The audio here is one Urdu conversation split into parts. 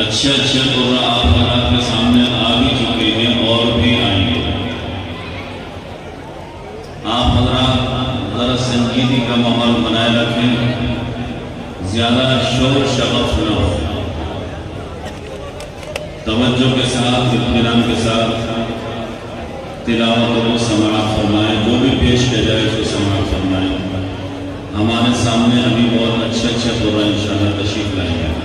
اچھے اچھے قرآن آپ کے سامنے آ بھی چکے ہیں اور بھی آئیں گے آپ حضرات ذرا سنگیتی کا ماحول بنائے رکھیں زیادہ شور شبق نہ ہو توجہ کے ساتھ اطمینان کے ساتھ تلاوت کو سماعت فرمائیں جو بھی پیش کیا جائے اس کو سماعت فرمائیں ہمارے سامنے ابھی بہت اچھے اچھے قرآن ان شاء اللہ تشریف لائیں گے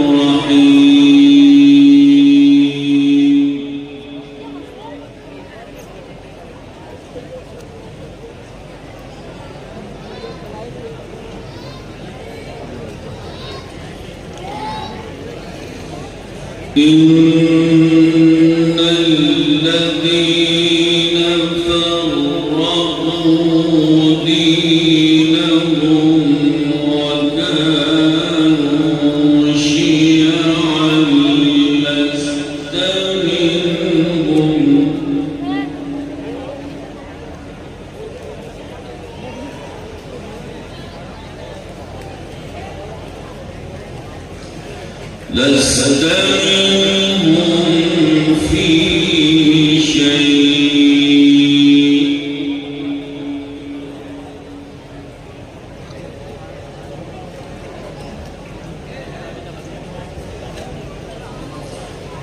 الذين فرقوا دينهم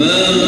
Amen.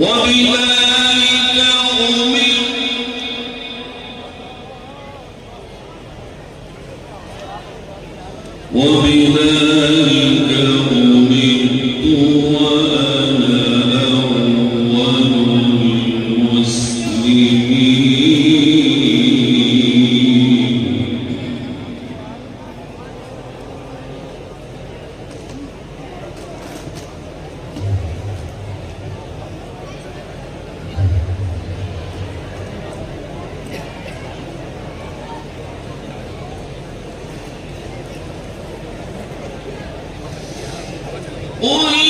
وبذلك oi